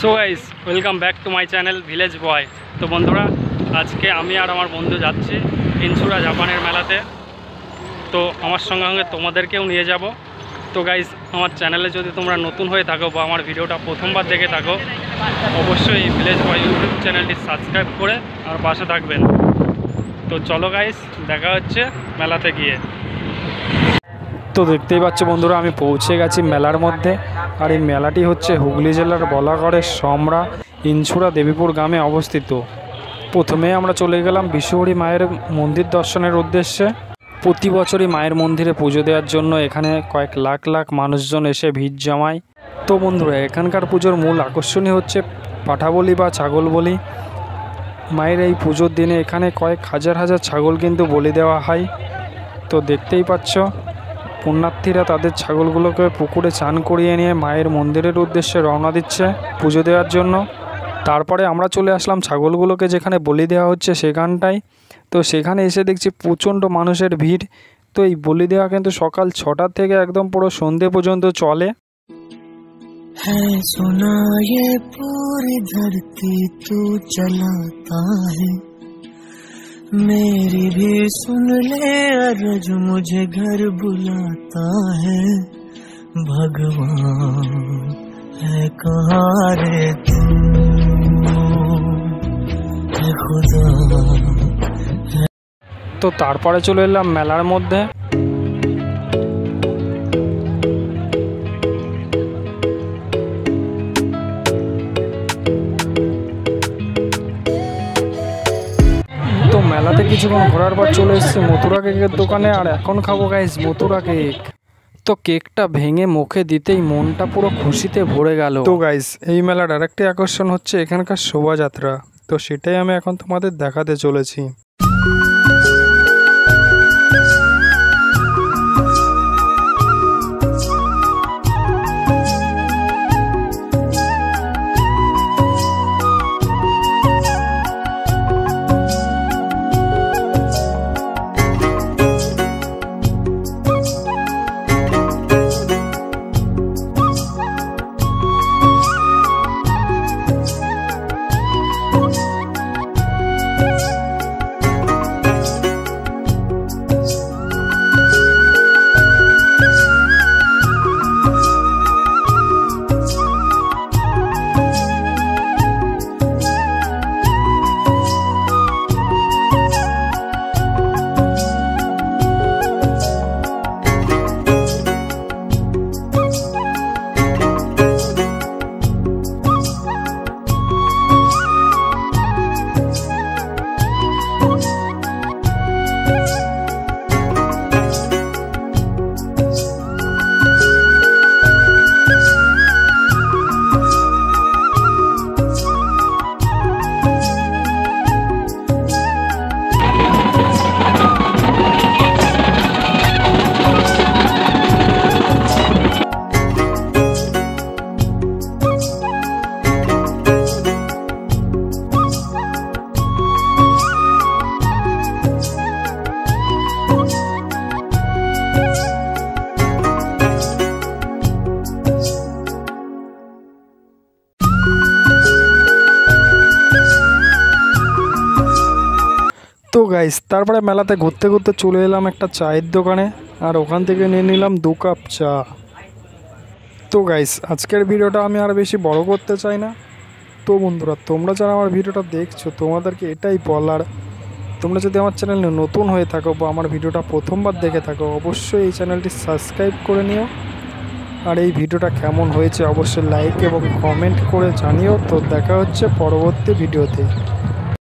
So guys welcome back to my channel village boy তো বন্ধুরা, আজকে আমি আর আমার বন্ধু যাচ্ছি ইনসুরা জাপানের মেলাতে। তো আমার সঙ্গে সঙ্গে তোমাদেরকেও নিয়ে যাব। তো গাইস আমার চ্যানেলে যদি তোমরা নতুন হয়ে থাকো বা আমার ভিডিওটা প্রথমবার দেখে থাকো, অবশ্যই ভিলেজ বয় ইউটিউব চ্যানেলটি সাবস্ক্রাইব করে আমার পাশে থাকবেন। তো চলো গাইস দেখা হচ্ছে মেলাতে গিয়ে। তো দেখতেই পাচ্ছ বন্ধুরা, আমি পৌঁছে গেছি মেলার মধ্যে। আর এই মেলাটি হচ্ছে হুগলি জেলার বলাগড়ের সমরা ইনছুরা দেবীপুর গ্রামে অবস্থিত। প্রথমে আমরা চলে গেলাম বিশ্বহরি মায়ের মন্দির দর্শনের উদ্দেশ্যে। প্রতি বছরই মায়ের মন্দিরে পুজো দেওয়ার জন্য এখানে কয়েক লাখ লাখ মানুষজন এসে ভিড় জমায়। তো বন্ধুরা, এখানকার পুজোর মূল আকর্ষণই হচ্ছে পাঠা বলি বা ছাগল বলি। মায়ের এই পুজোর দিনে এখানে কয়েক হাজার হাজার ছাগল কিন্তু বলি দেওয়া হয়। তো দেখতেই পাচ্ছ পুণ্যার্থীরা তাদের ছাগলগুলোকে পুকুরে চান করিয়ে নিয়ে মায়ের মন্দিরের উদ্দেশ্যে রওনা দিচ্ছে পুজো দেওয়ার জন্য তারপরে আমরা চলে আসলাম ছাগলগুলোকে যেখানে বলি দেওয়া হচ্ছে সেখানটায় তো সেখানে এসে দেখছি প্রচণ্ড মানুষের ভিড় তো এই বলি দেওয়া কিন্তু সকাল ছটার থেকে একদম পুরো সন্ধে পর্যন্ত চলে है सुना ये पूरी धरती तू चलाता है मेरी भी सुन ले अरज मुझे घर बुलाता है भगवान है कहाँ रे तू है खुदा তো তারপরে চলে এলাম মেলার মধ্যে তো মেলাতে কিছুক্ষণ ঘোরার পর চলে এসেছি মথুরা কেকের দোকানে আর এখন খাব গাইস মথুরা কেক। তো কেকটা ভেঙে মুখে দিতেই মনটা পুরো খুশিতে ভরে গেল। তো গাইস এই মেলার আরেকটি আকর্ষণ হচ্ছে এখানকার শোভাযাত্রা। তো সেটাই আমি এখন তোমাদের দেখাতে চলেছি। গাইস তারপরে মেলাতে ঘুরতে ঘুরতে চলে এলাম একটা চায়ের দোকানে, আর ওখান থেকে নিয়ে নিলাম দু কাপ চা। তো গাইস আজকের ভিডিওটা আমি আর বেশি বড় করতে চাই না। তো বন্ধুরা, তোমরা যারা আমার ভিডিওটা দেখছ, তোমাদেরকে এটাই বলার, তোমরা যদি আমার চ্যানেলে নতুন হয়ে থাকো বা আমার ভিডিওটা প্রথমবার দেখে থাকো, অবশ্যই এই চ্যানেলটি সাবস্ক্রাইব করে নিও। আর এই ভিডিওটা কেমন হয়েছে, অবশ্যই লাইক এবং কমেন্ট করে জানিও। তো দেখা হচ্ছে পরবর্তী ভিডিওতে।